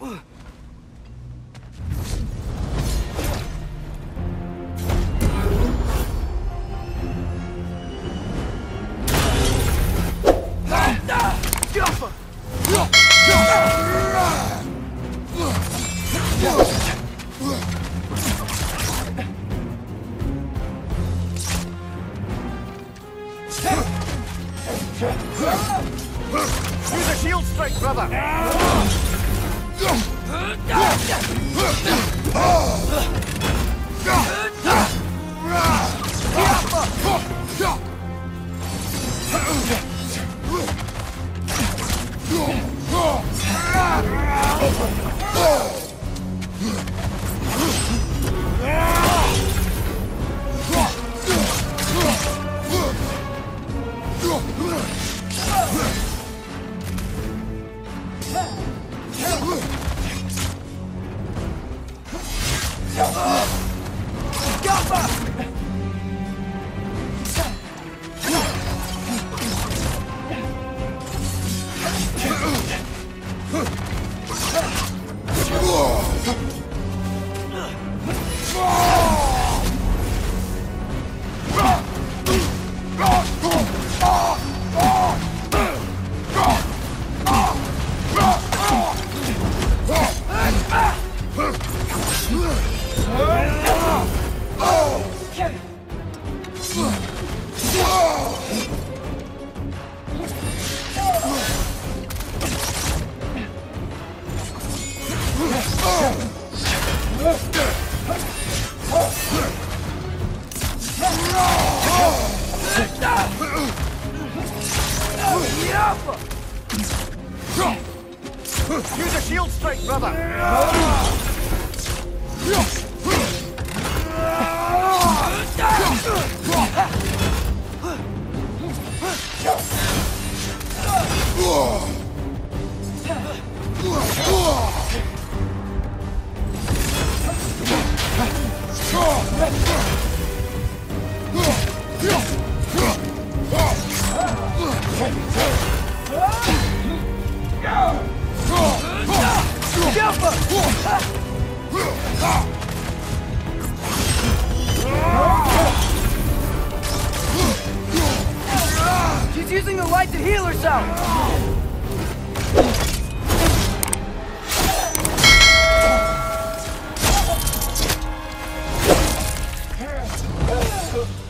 Use a shield strike, brother! Ugh! Oh! Use a shield strike, brother! Jump! Using the light to heal herself! Oh.